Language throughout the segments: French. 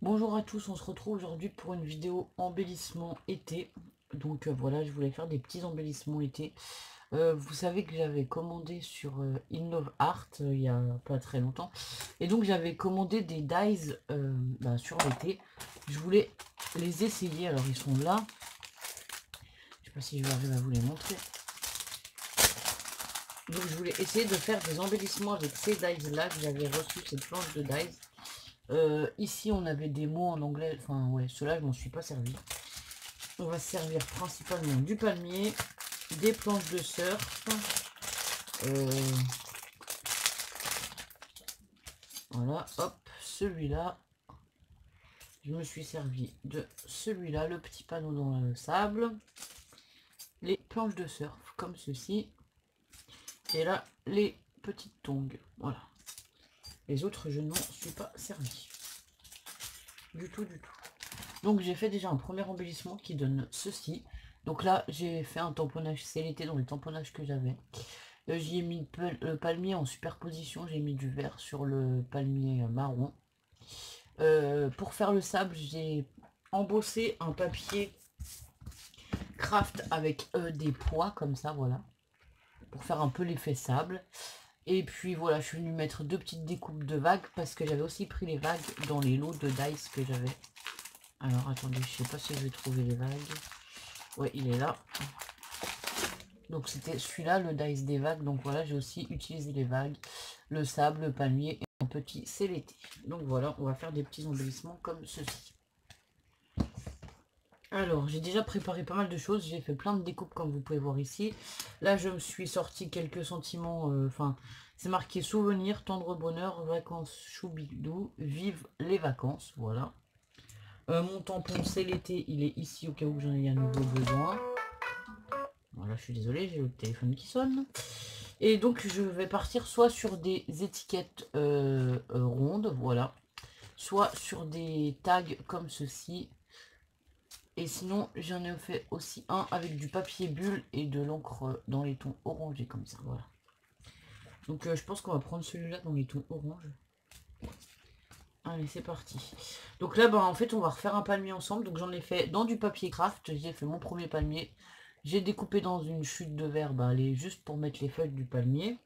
Bonjour à tous, on se retrouve aujourd'hui pour une vidéo embellissement été. Donc euh, voilà, je voulais faire des petits embellissements été. Euh, vous savez que j'avais commandé sur euh, Art il y a pas très longtemps. Et donc j'avais commandé des dies bah, sur l'été. Je voulais les essayer, alors ils sont là. Je sais pas si je vais arriver à vous les montrer. Donc je voulais essayer de faire des embellissements avec ces dies là que j'avais reçu cette planche de dies. Euh, ici, on avait des mots en anglais. Enfin, ouais, ceux-là, je m'en suis pas servi. On va se servir principalement du palmier, des planches de surf. Euh, voilà, hop, celui-là. Je me suis servi de celui-là, le petit panneau dans le sable. Les planches de surf, comme ceci. Et là, les petites tongs. Voilà. Les autres, je ne m'en suis pas servi. Du tout, du tout. Donc j'ai fait déjà un premier embellissement qui donne ceci. Donc là, j'ai fait un tamponnage, c'est l'été dans les tamponnages que j'avais. Euh, J'y ai mis le palmier en superposition, j'ai mis du vert sur le palmier marron. Euh, pour faire le sable, j'ai embossé un papier craft avec euh, des poids comme ça, voilà. Pour faire un peu l'effet sable. Et puis voilà, je suis venu mettre deux petites découpes de vagues parce que j'avais aussi pris les vagues dans les lots de dice que j'avais. Alors attendez, je sais pas si je vais trouver les vagues. Ouais, il est là. Donc c'était celui-là, le dice des vagues. Donc voilà, j'ai aussi utilisé les vagues, le sable, le palmier et un petit l'été. Donc voilà, on va faire des petits embellissements comme ceci. Alors, j'ai déjà préparé pas mal de choses. J'ai fait plein de découpes comme vous pouvez voir ici. Là, je me suis sorti quelques sentiments. Euh, enfin, c'est marqué souvenir, tendre bonheur, vacances, choubidou, vive les vacances. Voilà. Euh, mon tampon, c'est l'été. Il est ici au cas où j'en ai un nouveau besoin. Voilà, je suis désolée, j'ai le téléphone qui sonne. Et donc, je vais partir soit sur des étiquettes euh, rondes, voilà. Soit sur des tags comme ceci et sinon, j'en ai fait aussi un avec du papier bulle et de l'encre dans les tons orangés comme ça. Voilà. Donc euh, je pense qu'on va prendre celui-là dans les tons orange. Allez, c'est parti. Donc là, bah, en fait, on va refaire un palmier ensemble. Donc j'en ai fait dans du papier craft. J'ai fait mon premier palmier. J'ai découpé dans une chute de verre. Bah, allez, juste pour mettre les feuilles du palmier.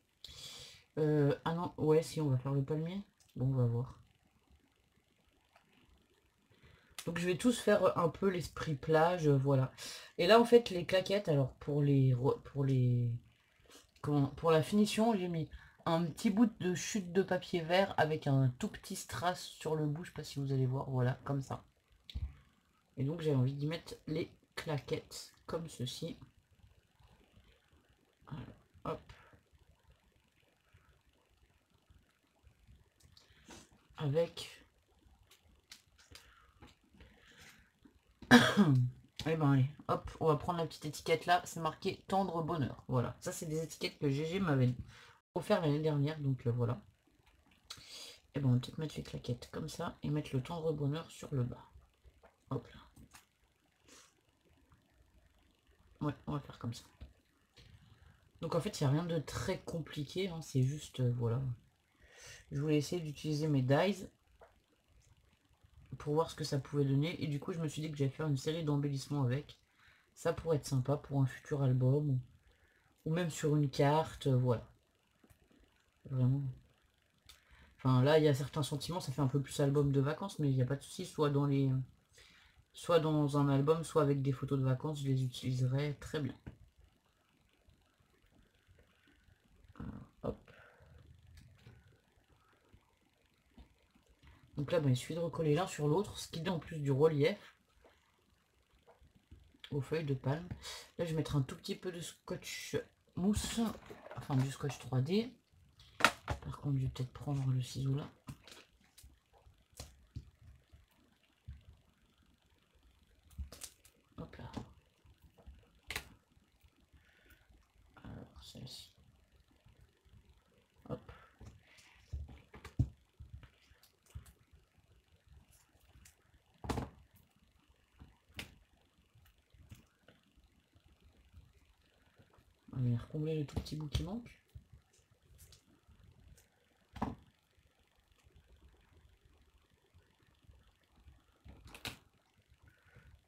Euh, ah non, ouais, si on va faire le palmier. Bon, on va voir. Donc je vais tous faire un peu l'esprit plage, euh, voilà. Et là en fait les claquettes, alors pour les pour les pour la finition, j'ai mis un petit bout de chute de papier vert avec un tout petit strass sur le bout, je sais pas si vous allez voir, voilà, comme ça. Et donc j'ai envie d'y mettre les claquettes comme ceci. hop. Avec eh ben allez, hop, on va prendre la petite étiquette là, c'est marqué tendre bonheur. Voilà, ça c'est des étiquettes que GG m'avait offert l'année dernière, donc euh, voilà. Et eh ben on va peut-être mettre les claquettes comme ça et mettre le tendre bonheur sur le bas. Hop là. Ouais, on va faire comme ça. Donc en fait, il n'y a rien de très compliqué, hein, c'est juste, euh, voilà. Je voulais essayer d'utiliser mes dies pour voir ce que ça pouvait donner. Et du coup, je me suis dit que j'allais faire une série d'embellissements avec. Ça pourrait être sympa pour un futur album. Ou, même sur une carte, euh, voilà. Vraiment. Enfin, là, il y a certains sentiments, ça fait un peu plus album de vacances, mais il n'y a pas de souci, soit dans les... Soit dans un album, soit avec des photos de vacances, je les utiliserai très bien. Donc là, ben, il suffit de recoller l'un sur l'autre, ce qui donne en plus du relief aux feuilles de palme. Là, je vais mettre un tout petit peu de scotch mousse, enfin du scotch 3D. Par contre, je vais peut-être prendre le ciseau là. Hop là. Alors, celle-ci. On va combler le tout petit bout qui manque.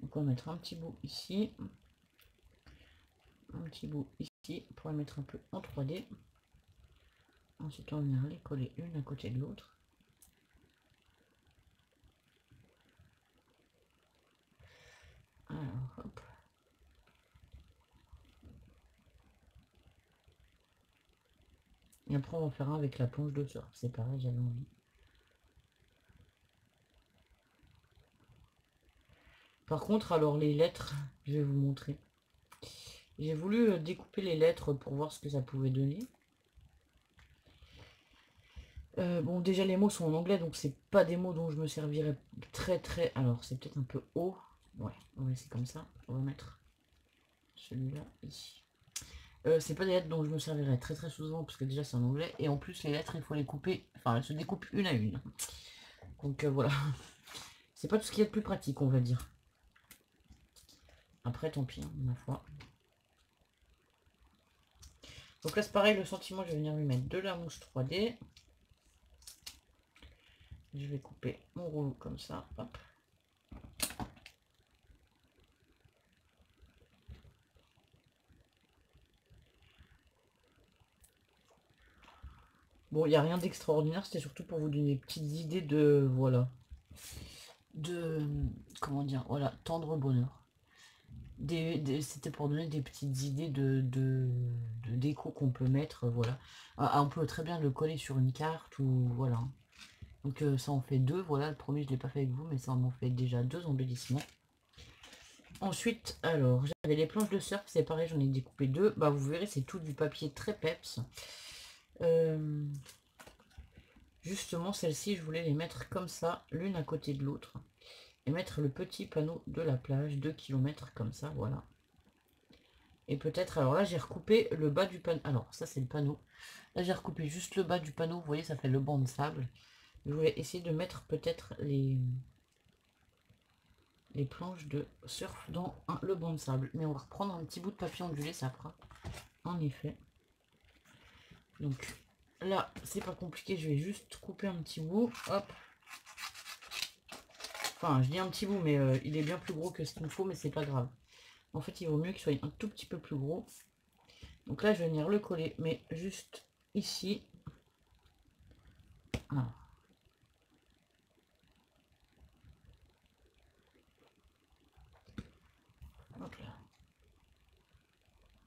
Donc on va mettre un petit bout ici. Un petit bout ici pour le mettre un peu en 3D. Ensuite on va venir les coller une à côté de l'autre. Après on va faire un avec la planche de surf. C'est pareil, j'avais envie. Par contre, alors les lettres, je vais vous montrer. J'ai voulu euh, découper les lettres pour voir ce que ça pouvait donner. Euh, bon, déjà les mots sont en anglais, donc c'est pas des mots dont je me servirai très très... Alors, c'est peut-être un peu haut. Ouais, va laisser comme ça. On va mettre celui-là ici. Euh, c'est pas des lettres dont je me servirai très très souvent, parce que déjà c'est en anglais. Et en plus, les lettres, il faut les couper... Enfin, elles se découpent une à une. Donc voilà. C'est pas tout ce qu'il y a de plus pratique, on va dire. Après, tant pis, hein, ma foi. Donc là, c'est pareil, le sentiment, je vais venir lui mettre de la mousse 3D. Je vais couper mon rouleau comme ça. Bon, il n'y a rien d'extraordinaire, c'était surtout pour vous donner des petites idées de, voilà, de, comment dire, voilà, tendre bonheur c'était pour donner des petites idées de, de, déco qu'on peut mettre, voilà. Ah, on peut très bien le coller sur une carte ou voilà. Donc euh, ça en fait deux, voilà, le premier je l'ai pas fait avec vous, mais ça en fait déjà deux embellissements. Ensuite, alors, j'avais les planches de surf, c'est pareil, j'en ai découpé deux. Bah vous verrez, c'est tout du papier très peps. Euh, justement, celle-ci, je voulais les mettre comme ça, l'une à côté de l'autre et mettre le petit panneau de la plage, 2 km comme ça, voilà. Et peut-être, alors là j'ai recoupé le bas du panneau, alors ça c'est le panneau. Là j'ai recoupé juste le bas du panneau, vous voyez ça fait le banc de sable. Je voulais essayer de mettre peut-être les, les planches de surf dans le banc de sable. Mais on va reprendre un petit bout de papier ondulé, ça fera en effet. Donc là c'est pas compliqué, je vais juste couper un petit bout, hop, Enfin, je dis un petit bout, mais euh, il est bien plus gros que ce qu'il me faut, mais c'est pas grave. En fait, il vaut mieux qu'il soit un tout petit peu plus gros. Donc là, je vais venir le coller, mais juste ici.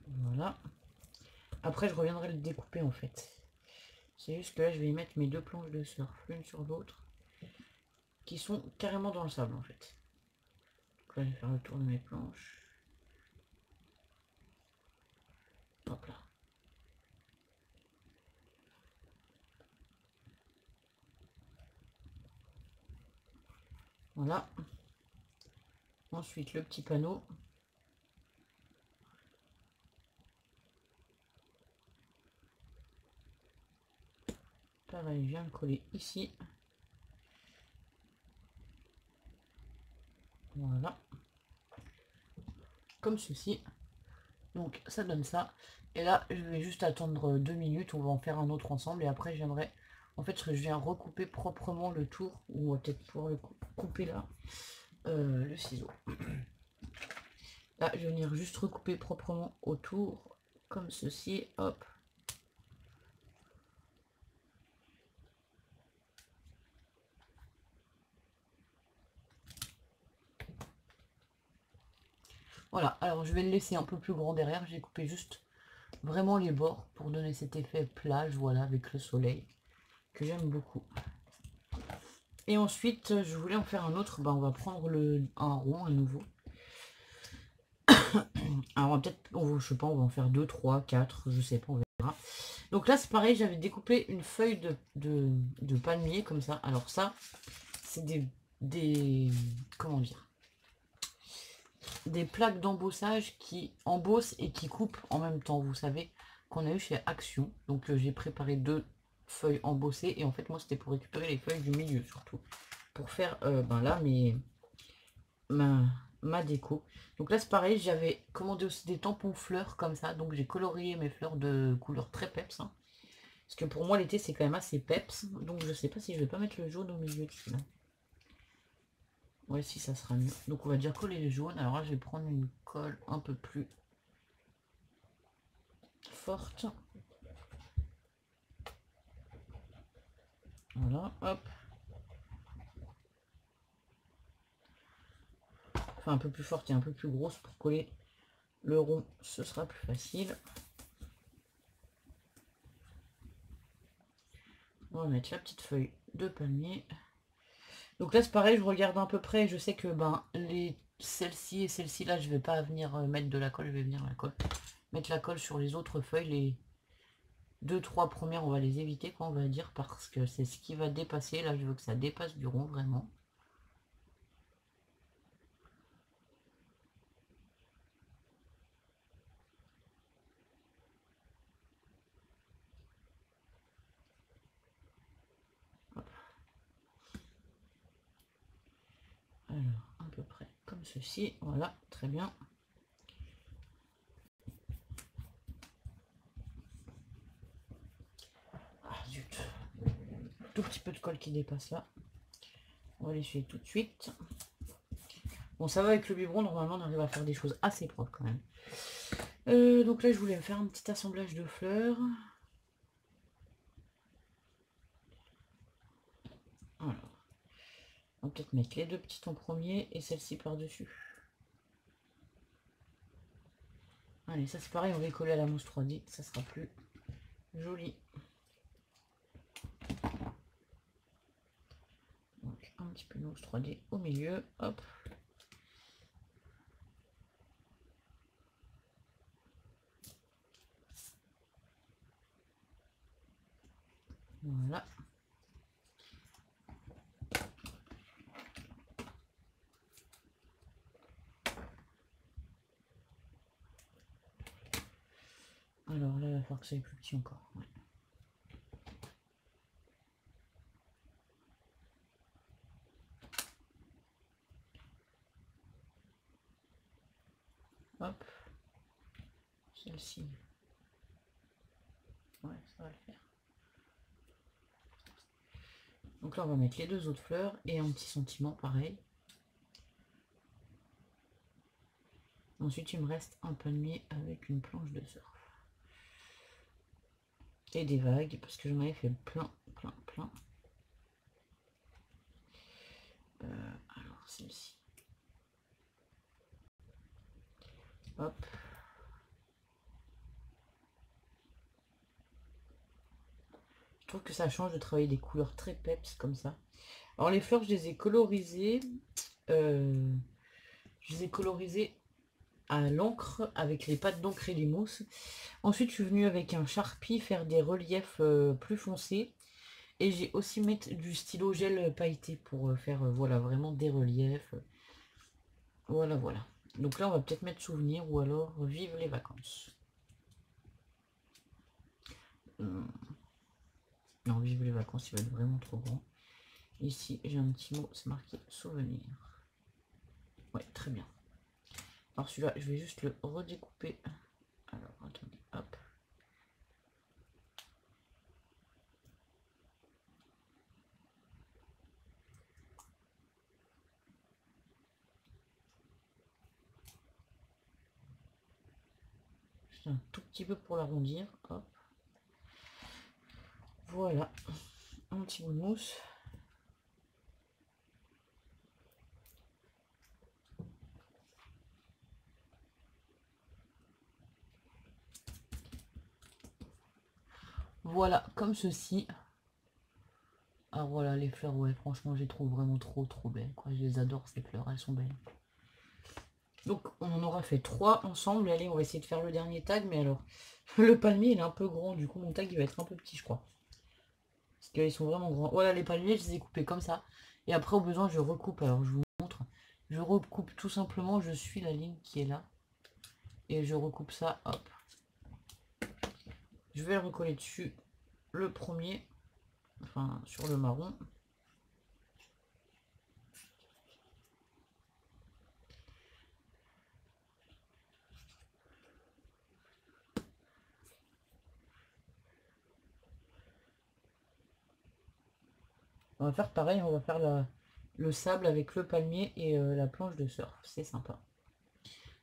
Voilà. Après, je reviendrai le découper en fait. C'est juste que là, je vais y mettre mes deux planches de surf, l'une sur l'autre qui sont carrément dans le sable en fait. Je vais faire le tour de mes planches. Hop là. Voilà. Ensuite, le petit panneau. Pareil, je viens le coller ici. Voilà. Comme ceci. Donc ça donne ça. Et là, je vais juste attendre deux minutes. On va en faire un autre ensemble. Et après, je viendrai... En fait, je viens recouper proprement le tour. Ou peut-être pouvoir le couper là. Euh, le ciseau. Là, je vais venir juste recouper proprement autour. Comme ceci. Hop. Voilà, alors je vais le laisser un peu plus grand derrière. J'ai coupé juste vraiment les bords pour donner cet effet plage, voilà, avec le soleil, que j'aime beaucoup. Et ensuite, je voulais en faire un autre. Ben, on va prendre le, un rond à nouveau. Alors peut-être, je sais pas, on va en faire 2, 3, 4, je sais pas, on verra. Donc là, c'est pareil, j'avais découpé une feuille de, de, palmier comme ça. Alors ça, c'est des, des... Comment dire des plaques d'embossage qui embossent et qui coupent en même temps, vous savez, qu'on a eu chez Action. Donc euh, j'ai préparé deux feuilles embossées et en fait moi c'était pour récupérer les feuilles du milieu surtout. Pour faire, euh, ben là, mes, ma, ma déco. Donc là c'est pareil, j'avais commandé aussi des tampons fleurs comme ça. Donc j'ai colorié mes fleurs de couleur très peps. Hein. Parce que pour moi l'été c'est quand même assez peps. Donc je sais pas si je vais pas mettre le jaune au milieu de celui-là. Ouais, si, ça sera mieux. Donc, on va dire coller les jaunes. Alors là, je vais prendre une colle un peu plus forte. Voilà, hop. Enfin, un peu plus forte et un peu plus grosse pour coller le rond. Ce sera plus facile. On va mettre la petite feuille de palmier. Donc là, c'est pareil, je regarde à peu près. Je sais que ben les celle-ci et celle-ci, là, je vais pas venir euh, mettre de la colle. Je vais venir. Mettre la colle sur les autres feuilles. Les deux, trois premières, on va les éviter, quoi, on va dire. Parce que c'est ce qui va dépasser. Là, je veux que ça dépasse du rond, vraiment. Alors, à peu près comme ceci. Voilà, très bien. Ah, zut. Tout petit peu de colle qui dépasse là. On va l'essuyer tout de suite. Bon, ça va avec le biberon. Normalement, on arrive à faire des choses assez propres quand même. Euh, donc là, je voulais faire un petit assemblage de fleurs. On va peut-être mettre les deux petites en premier et celle-ci par-dessus. Allez, ça c'est pareil, on va coller à la mousse 3D, ça sera plus joli. Donc un petit peu de mousse 3D au milieu, hop. Voilà. Que aille plus petit encore. Hop. Celle-ci. Ouais, ça va le faire. Donc là, on va mettre les deux autres fleurs et un petit sentiment pareil. Ensuite, il me reste un palmier avec une planche de surf et des vagues parce que j'en avais fait plein, plein, plein. Euh, alors celle-ci. Hop. Je trouve que ça change de travailler des couleurs très peps comme ça. Alors les fleurs, je les ai colorisées. Euh, je les ai colorisées à l'encre avec les pattes d'encre et les mousses. Ensuite, je suis venue avec un Sharpie faire des reliefs euh, plus foncés. Et j'ai aussi mis du stylo gel pailleté pour euh, faire euh, voilà vraiment des reliefs. Voilà, voilà. Donc là, on va peut-être mettre souvenir ou alors vive les vacances. Non, vive les vacances, il va être vraiment trop grand. Ici, j'ai un petit mot, c'est marqué souvenir. Ouais, très bien. Alors celui-là, je vais juste le redécouper. Alors, attendez, hop. un tout petit peu pour l'arrondir. Hop. Voilà. Un petit bout de mousse. Voilà, comme ceci. Ah voilà, les fleurs, ouais, franchement, je les trouve vraiment trop, trop belles. Je les adore, ces fleurs, elles sont belles. Donc, on en aura fait trois ensemble. Allez, on va essayer de faire le dernier tag. Mais alors, le palmier, il est un peu grand. Du coup, mon tag, il va être un peu petit, je crois. Parce qu'ils sont vraiment grands. Voilà, les palmiers, je les ai coupés comme ça. Et après, au besoin, je recoupe. Alors, je vous montre. Je recoupe tout simplement. Je suis la ligne qui est là. Et je recoupe ça, hop. Je vais recoller dessus le premier, enfin sur le marron. On va faire pareil, on va faire la, le sable avec le palmier et euh, la planche de surf. C'est sympa.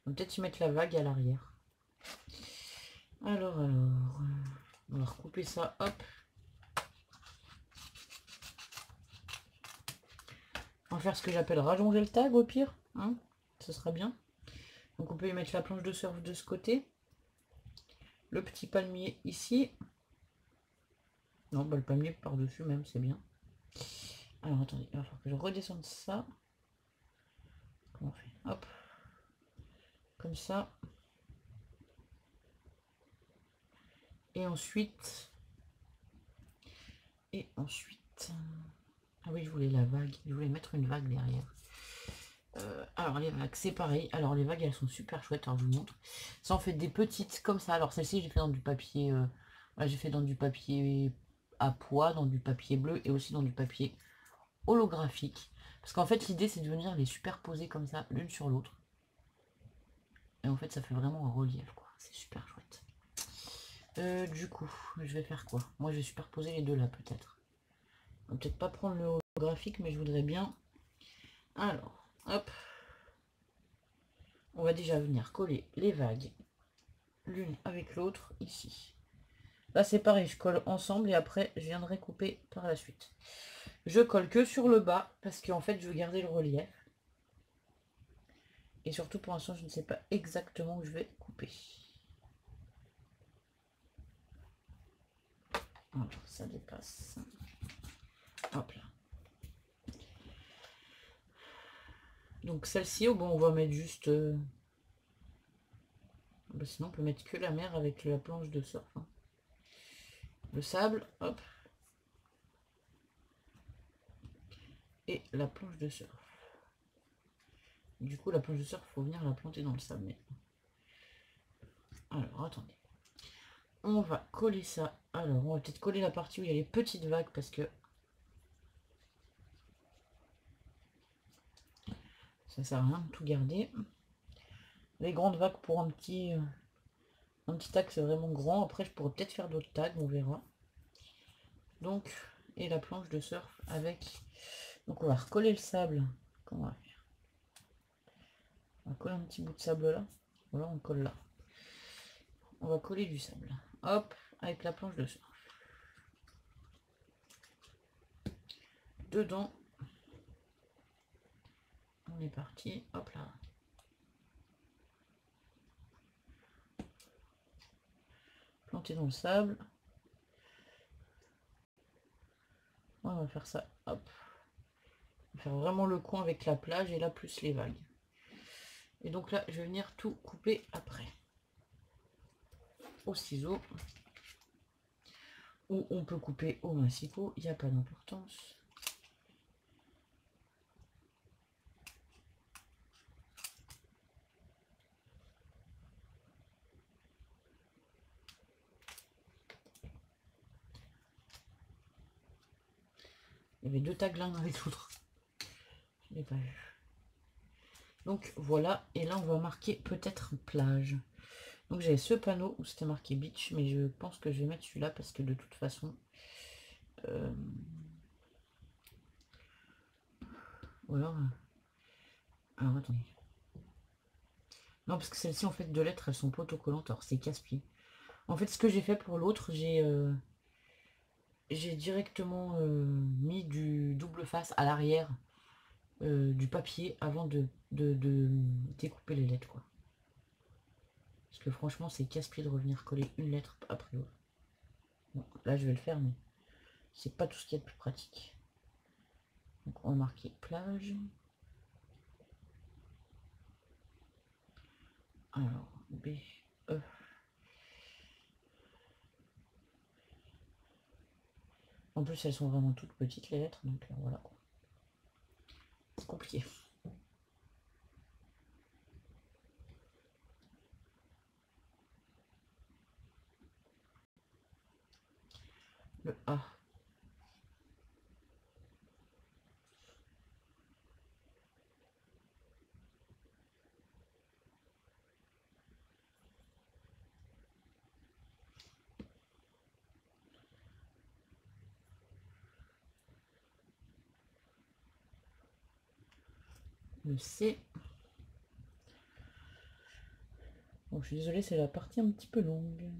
On peut-être y mettre la vague à l'arrière. Alors, alors, on va recouper ça, hop. On va faire ce que j'appelle rallonger le tag au pire. Hein ce sera bien. Donc on peut y mettre la planche de surf de ce côté. Le petit palmier ici. Non, bah, le palmier par-dessus même, c'est bien. Alors attendez, il va falloir que je redescende ça. Comment on fait? Hop. Comme ça. Et ensuite. Et ensuite. Ah oui, je voulais la vague. Je voulais mettre une vague derrière. Euh, alors les vagues, c'est pareil. Alors les vagues, elles sont super chouettes. Alors je vous montre. Ça en fait des petites comme ça. Alors celle-ci, j'ai fait dans du papier. Euh, j'ai fait dans du papier à poids, dans du papier bleu et aussi dans du papier holographique. Parce qu'en fait, l'idée, c'est de venir les superposer comme ça, l'une sur l'autre. Et en fait, ça fait vraiment un relief. C'est super chouette. Euh, du coup, je vais faire quoi? Moi, je vais superposer les deux là, peut-être. Peut-être pas prendre le holographique, mais je voudrais bien... Alors, hop. On va déjà venir coller les vagues l'une avec l'autre ici. Là, c'est pareil, je colle ensemble et après, je viendrai couper par la suite. Je colle que sur le bas parce qu'en fait, je veux garder le relief. Et surtout, pour l'instant, je ne sais pas exactement où je vais couper. Ça dépasse. Hop là. Donc celle-ci, oh, bon, on va mettre juste... Euh, bah, sinon, on peut mettre que la mer avec la planche de surf. Hein. Le sable, hop. et la planche de surf. Du coup, la planche de surf, il faut venir la planter dans le sable. Alors, attendez. On va coller ça. Alors, on va peut-être coller la partie où il y a les petites vagues parce que ça sert à rien de tout garder. Les grandes vagues pour un petit euh, un petit tag c'est vraiment grand. Après, je pourrais peut-être faire d'autres tags, on verra. Donc, et la planche de surf avec donc on va recoller le sable. Comment on va faire? On va coller un petit bout de sable là. Voilà, on colle là. On va coller du sable. Hop, avec la planche de. Dedans. On est parti. Hop là. Planter dans le sable. On va faire ça. Hop faire vraiment le coin avec la plage et là plus les vagues. Et donc là, je vais venir tout couper après. Au ciseau. Ou on peut couper au massicot, il n'y a pas d'importance. Il y avait deux tags l'un avec l'autre. Donc voilà, et là on va marquer peut-être plage. Donc j'avais ce panneau où c'était marqué beach, mais je pense que je vais mettre celui-là parce que de toute façon... Euh... Ou alors... Alors attendez. Non, parce que celles-ci en fait de lettres elles sont pas autocollantes, alors c'est casse-pied. En fait ce que j'ai fait pour l'autre, j'ai... Euh, directement euh, mis du double face à l'arrière euh, du papier avant de, de, découper les lettres quoi. Parce que franchement c'est casse-pied de revenir coller une lettre après l'autre. Bon, là je vais le faire mais c'est pas tout ce qu'il y a de plus pratique. Donc on va marquer plage. Alors B E En plus, elles sont vraiment toutes petites les lettres, donc euh, voilà. C'est compliqué. Le A. le C. Bon, je suis désolée, c'est la partie un petit peu longue.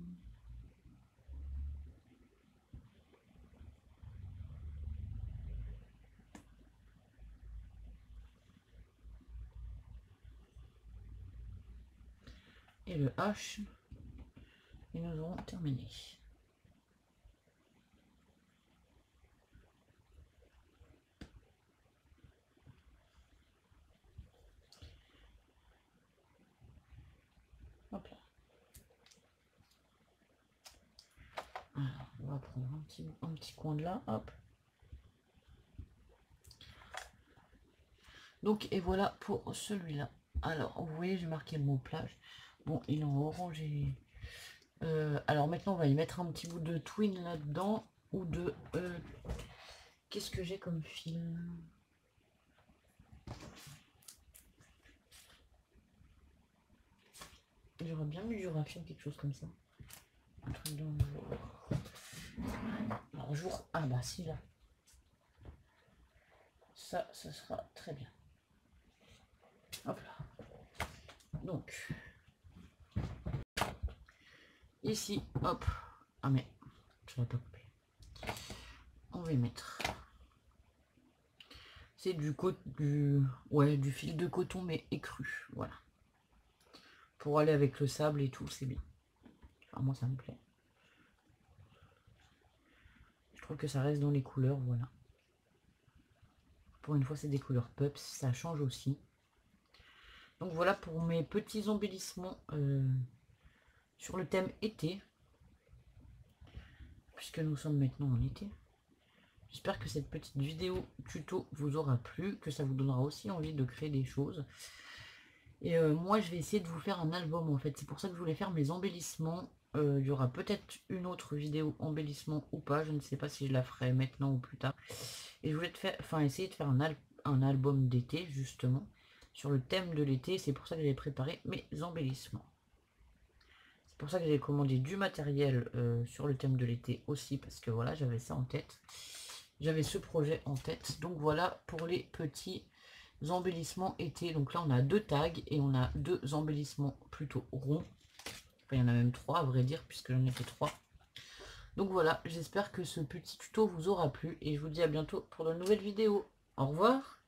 Et le H, et nous aurons terminé. Hop on va prendre un petit, un petit coin de là, hop. Donc, et voilà pour celui-là. Alors, vous voyez, j'ai marqué le mot plage. Bon, il est en orange et... Euh, alors maintenant, on va y mettre un petit bout de twin là-dedans. Ou de... Euh, qu'est-ce que j'ai comme fil J'aurais bien mis du raffin, quelque chose comme ça. Un truc dans. Alors, jour. Ah bah si là. Ça, ça sera très bien. Hop là. Donc. Ici, hop. Ah mais, je vais pas couper. On va mettre. C'est du, du, ouais, du fil de coton mais écru. Voilà pour aller avec le sable et tout, c'est bien. Enfin, moi, ça me plaît. Je trouve que ça reste dans les couleurs, voilà. Pour une fois, c'est des couleurs pups, ça change aussi. Donc voilà pour mes petits embellissements euh, sur le thème été. Puisque nous sommes maintenant en été. J'espère que cette petite vidéo tuto vous aura plu, que ça vous donnera aussi envie de créer des choses. Et euh, moi, je vais essayer de vous faire un album, en fait. C'est pour ça que je voulais faire mes embellissements. Euh, il y aura peut-être une autre vidéo embellissement ou pas. Je ne sais pas si je la ferai maintenant ou plus tard. Et je voulais te faire, enfin, essayer de faire un, un album d'été, justement, sur le thème de l'été. C'est pour ça que j'ai préparé mes embellissements. Pour ça que j'ai commandé du matériel euh, sur le thème de l'été aussi, parce que voilà, j'avais ça en tête. J'avais ce projet en tête. Donc voilà pour les petits embellissements été. Donc là, on a deux tags et on a deux embellissements plutôt ronds. Il y en a même trois, à vrai dire, puisque j'en ai fait trois. Donc voilà, j'espère que ce petit tuto vous aura plu et je vous dis à bientôt pour de nouvelles vidéos. Au revoir